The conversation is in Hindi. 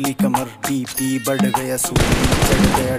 पतली कमर पी पी बढ़ गया सूरी चढ़ गया